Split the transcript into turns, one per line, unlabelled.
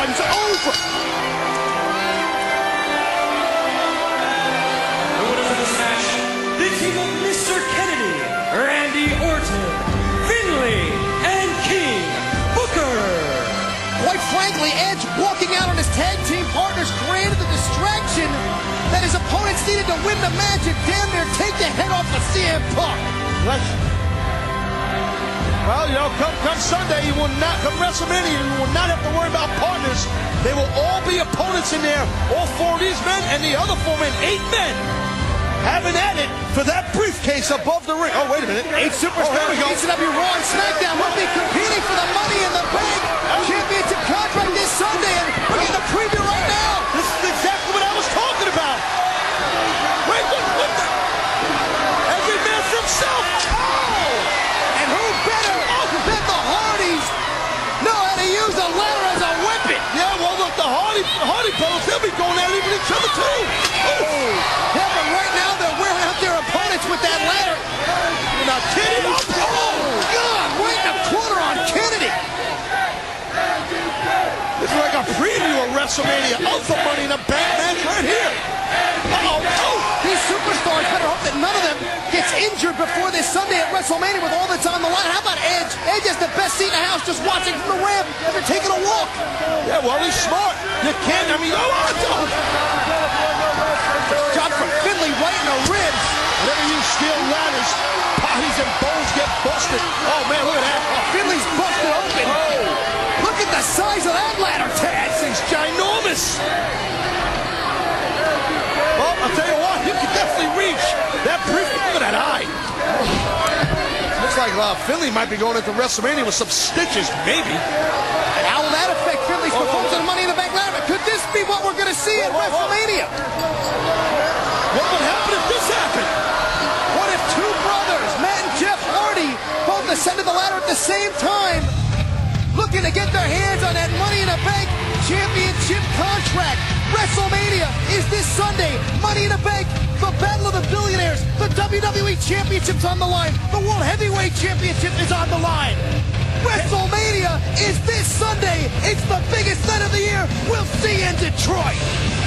runs over.
The winner of this match, the team of Mr. Kennedy, Randy Orton, Finlay, and King Booker.
Quite frankly, Edge walking out on his tag team partners created the distraction that his opponents needed to win the match and damn near take the head off of CM Punk.
Well, you know, come, come Sunday, you will not, come WrestleMania, you will not have to worry about partners. They will all be opponents in there. All four of these men and the other four men, eight men, having at it for that briefcase above the ring. Oh, wait a minute.
Eight superstars
Oh, here we go.
ECW Raw and SmackDown will be competing for the Money in the Bank Championship contract this Sunday, and we're getting the preview right now.
This is exactly what I was talking about. Wait, what, what the? Every man for himself. Oh!
And who better than the Hardys know how to use a ladder as a weapon?
Yeah, well, look, the Hardy, Hardy brothers, they'll be going at it with each other, too. Oh!
Yeah, but right now they're wearing out their opponents with that ladder.
You're not kidding?
Oh, God, right in the corner on Kennedy.
This is like a preview of WrestleMania the Money in the Bank match right here. Uh-oh. Oh!
These superstars better hope that none of them gets injured before this Sunday at WrestleMania with all that's on the line. How about Edge? Edge has the best seat in the house just watching from the ramp and they're taking a walk.
Yeah, well, he's smart. You can't, I mean, oh, oh, oh.
Shot from Finlay right in the ribs.
Whenever you steel ladders, bodies and bones get busted. Oh, man, look at that.
Finlay's busted open. Look at the size of that ladder, Ted.
This thing's ginormous. Well, I'll tell you what, you can definitely reach that brief. Look at that eye. Looks like uh, Finlay might be going into WrestleMania with some stitches, maybe.
And how will that affect
Finlay's
performance
oh,
in the Money in the Bank ladder? Could this be what we're going to see at
Whoa, whoa, whoa.
WrestleMania?
What would happen if this happened?
What if two brothers, Matt and Jeff Hardy, both ascended the ladder at the same time, looking to get their hands on that Money in the Bank championship contract? WrestleMania is this Sunday. Money in the Bank, the Battle of the Billionaires, the WWE Championship's on the line, the World Heavyweight Championship is on the line. WrestleMania is this Sunday. It's the biggest night of the year. We'll see in Detroit.